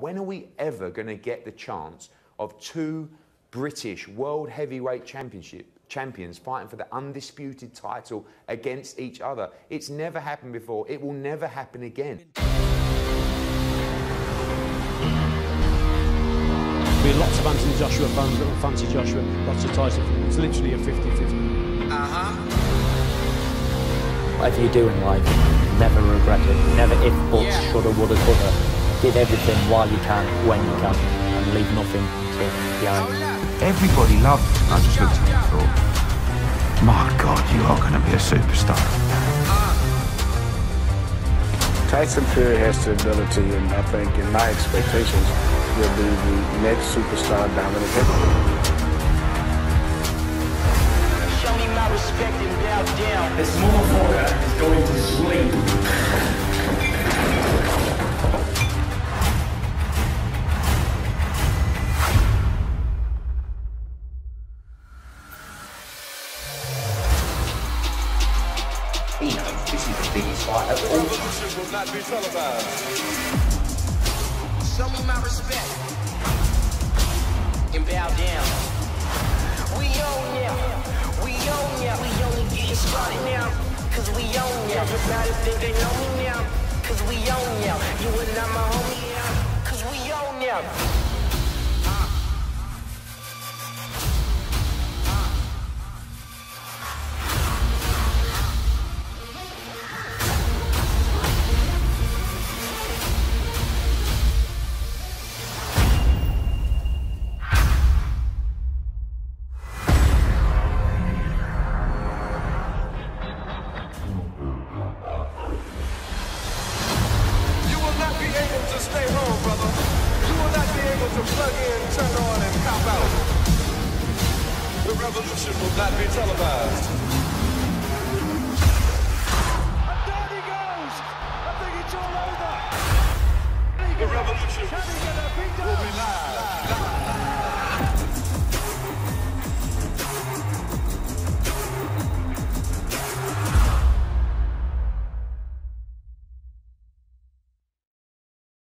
When are we ever going to get the chance of two British World Heavyweight Championship champions fighting for the undisputed title against each other? It's never happened before. It will never happen again. Be lots of Anthony Joshua fans, little fancy Joshua, lots of Tyson. It's literally a 50-50. Uh-huh. Whatever you do in life, never regret it. Never if, buts, Yeah. shoulda, woulda, coulda. Give everything while you can, when you can, and leave nothing to behind. Hold. Everybody loved it. I just looked at him and thought, my God, you are going to be a superstar. Tyson Fury has the ability, and I think, in my expectations, he'll be the next superstar dominant heavyweight. Show me my respect and bow down. This motherfucker is going to sleep. This is the biggest fight of all time. Show me my respect and bow down. We own now. We own now. We only getting started now. Cause we own now. Everybody think they know me now. Cause we own now. You and I'm my homie now. Cause we own now. Able to stay home, brother. You will not be able to plug in, turn on, and cop out. The revolution will not be televised. And down he goes. I think it's all over. The revolution will be live.